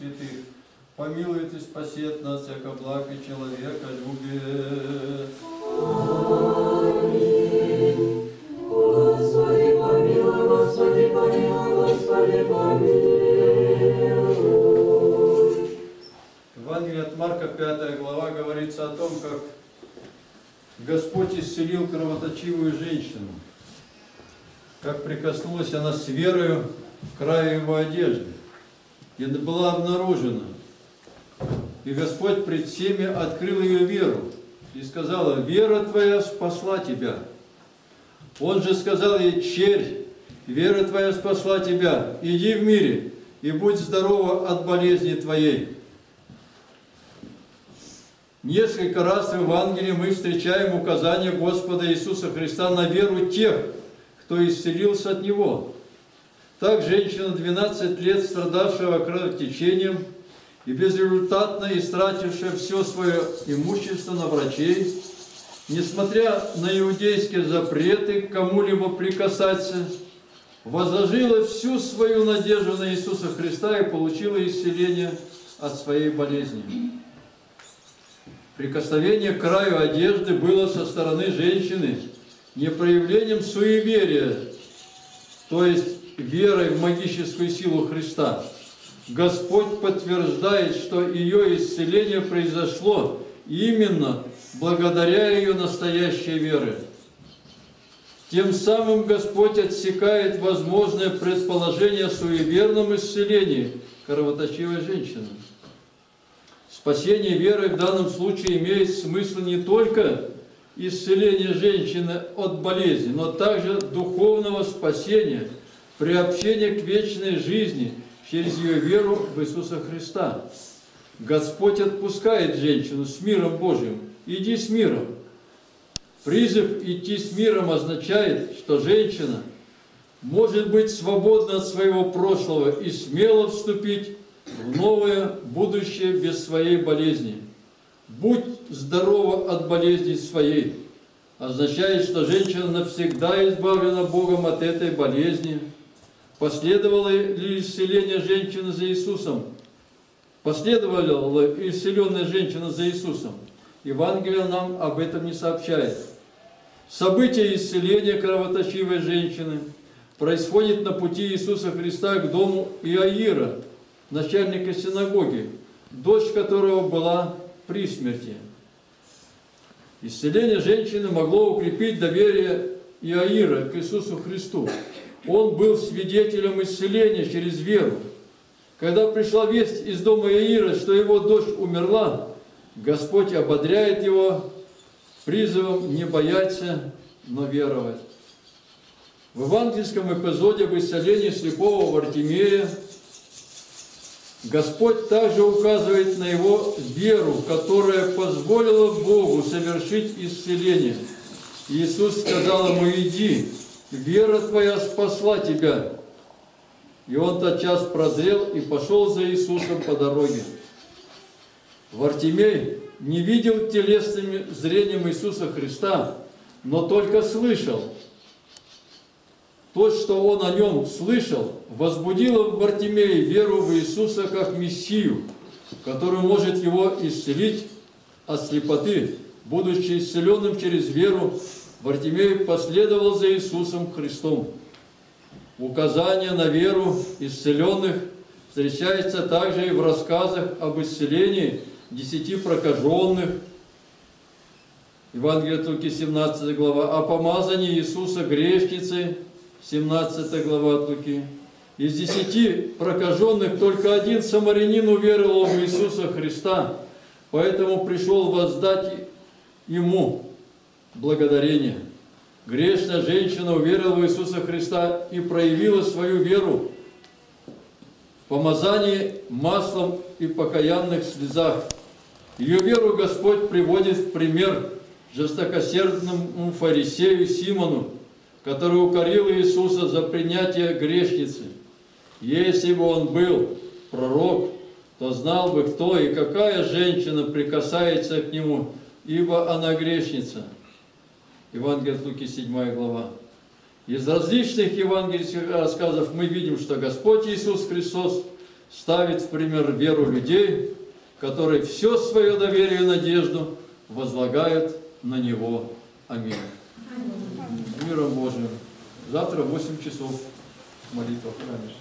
святых, помилует и спасет нас, яко благ и человека любит. Господи, помилуй, Господи, помилуй, Господи, помилуй. Евангелие от Марка, 5 глава, говорится о том, как Господь исцелил кровоточивую женщину, как прикоснулась она с верою к краю его одежды, и была обнаружена. И Господь пред всеми открыл ее веру и сказала, «Вера твоя спасла тебя». Он же сказал ей, «Черь, вера твоя спасла тебя, иди в мире и будь здорова от болезни твоей». Несколько раз в Евангелии мы встречаем указание Господа Иисуса Христа на веру тех, кто исцелился от Него. Так женщина, 12 лет страдавшая кровотечением и безрезультатно истратившая все свое имущество на врачей, несмотря на иудейские запреты кому-либо прикасаться, возложила всю свою надежду на Иисуса Христа и получила исцеление от своей болезни. Прикосновение к краю одежды было со стороны женщины не проявлением суеверия, то есть верой в магическую силу Христа. Господь подтверждает, что ее исцеление произошло именно благодаря ее настоящей вере. Тем самым Господь отсекает возможное предположение о суеверном исцелении кровоточивой женщины. Спасение веры в данном случае имеет смысл не только исцеления женщины от болезни, но также духовного спасения, приобщения к вечной жизни через ее веру в Иисуса Христа. Господь отпускает женщину с миром Божьим. Иди с миром. Призыв идти с миром означает, что женщина может быть свободна от своего прошлого и смело вступить в новое будущее без своей болезни. Будь здорова от болезни своей. Означает, что женщина навсегда избавлена Богом от этой болезни. Последовало ли исцеление женщины за Иисусом? Последовала ли исцеленная женщина за Иисусом? Евангелие нам об этом не сообщает. Событие исцеления кровоточивой женщины происходит на пути Иисуса Христа к дому Иаира – начальника синагоги, дочь которого была при смерти. Исцеление женщины могло укрепить доверие Иаира к Иисусу Христу. Он был свидетелем исцеления через веру. Когда пришла весть из дома Иаира, что его дочь умерла, Господь ободряет его призывом не бояться, но веровать. В евангельском эпизоде об исцелении слепого Вартимея Господь также указывает на его веру, которая позволила Богу совершить исцеление. Иисус сказал ему, иди, вера твоя спасла тебя. И он тотчас прозрел и пошел за Иисусом по дороге. Вартимей не видел телесным зрением Иисуса Христа, но только слышал – то, что он о нем слышал, возбудило в Бартимее веру в Иисуса как Мессию, который может его исцелить от слепоты. Будучи исцеленным через веру, Бартимей последовал за Иисусом Христом. Указание на веру исцеленных встречается также и в рассказах об исцелении десяти прокаженных, Евангелие от Луки, 17 глава, о помазании Иисуса грешницы, 17 глава от Луки. Из десяти прокаженных только один самарянин уверовал в Иисуса Христа, поэтому пришел воздать ему благодарение. Грешная женщина уверовала в Иисуса Христа и проявила свою веру в помазании маслом и покаянных слезах. Ее веру Господь приводит в пример жестокосердному фарисею Симону, который укорил Иисуса за принятие грешницы. Если бы он был пророк, то знал бы, кто и какая женщина прикасается к нему, ибо она грешница. Евангелие от Луки, 7 глава. Из различных евангельских рассказов мы видим, что Господь Иисус Христос ставит в пример веру людей, которые все свое доверие и надежду возлагают на Него. Аминь. Миром Божьим. Завтра в 8 часов молитва в храме.